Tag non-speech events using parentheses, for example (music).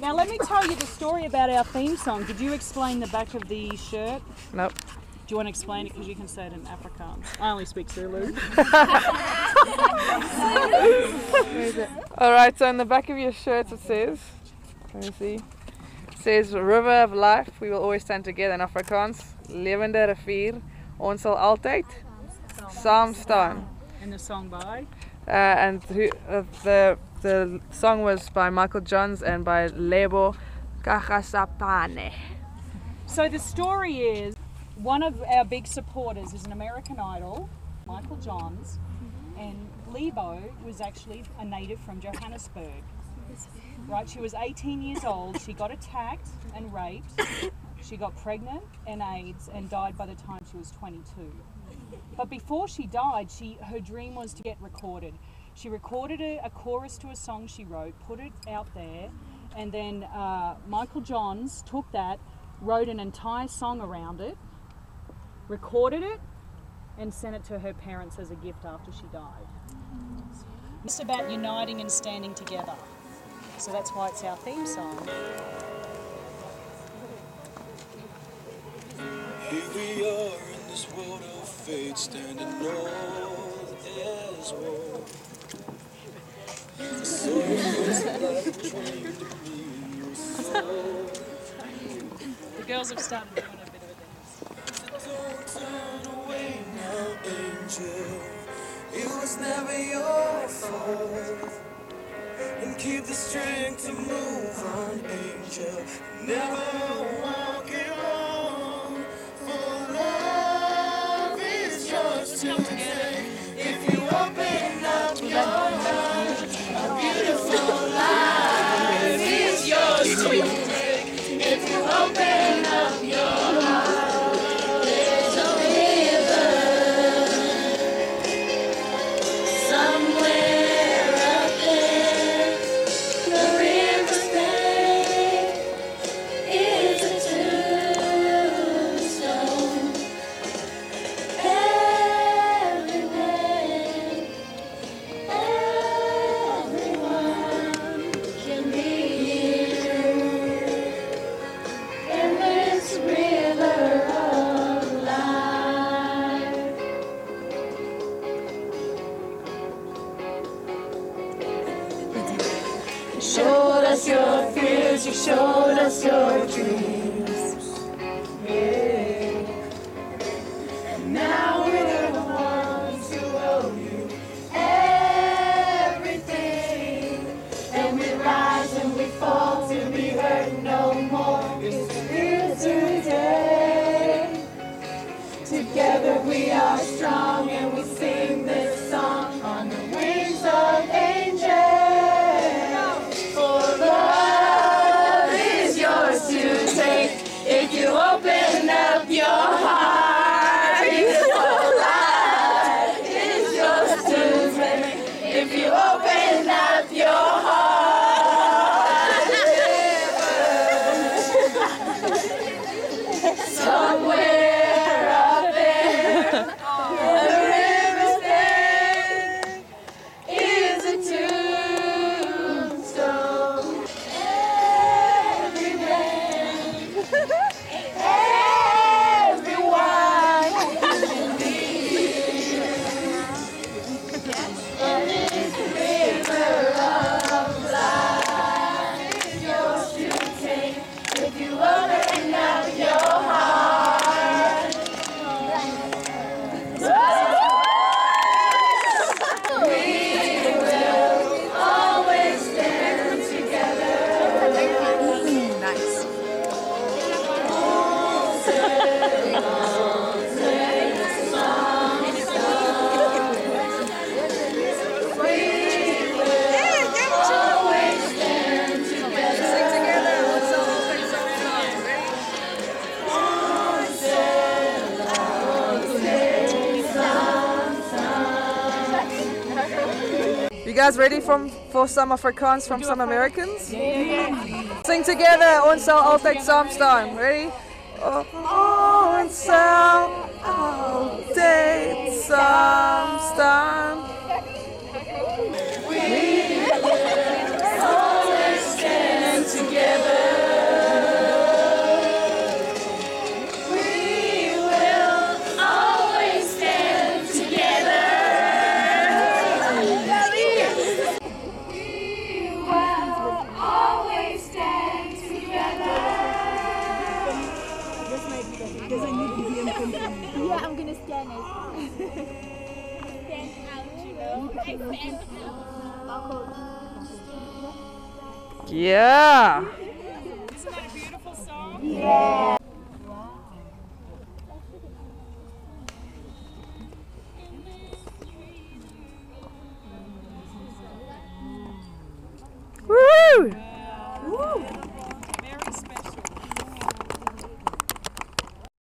Now let me tell you the story about our theme song. Did you explain the back of the shirt? Nope. Do you want to explain it because you can say it in Afrikaans? I only speak Zulu. (laughs) All right, so in the back of your shirt it says, let me see, it says River of Life, we will always stand together in Afrikaans. Lewende rivier, ons sal altyd saam staan. And the song by? Uh, and who, uh, the the song was by Michael Johns and by Lebo Kgasapane. So the story is one of our big supporters is an American Idol, Michael Johns, and Lebo was actually a native from Johannesburg. Right, she was 18 years old. She got attacked and raped. She got pregnant and AIDS and died by the time she was 22. But before she died, she her dream was to get recorded. She recorded a, a chorus to a song she wrote, put it out there, and then uh, Michael Johns took that, wrote an entire song around it, recorded it, and sent it to her parents as a gift after she died. It's about uniting and standing together. So that's why it's our theme song. Here we are in this world of fate, standing all as one. The girls have started doing a bit of a dance. Don't turn away now, angel. It was never your fault. And keep the strength to move on, angel. Never walking on. For love is yours to us your fears, you showed us your dreams. Yeah. And now we're the ones who owe you everything. And we rise and we fall to be hurt no more. It's here today. Together we are strong and we sing guys ready from, for some Afrikaans from some Americans? Yeah, Sing together, ons sal altyd saam staan. Ready? Oh, ons sal altyd saam staan. Yeah. Isn't that a beautiful song? Yeah.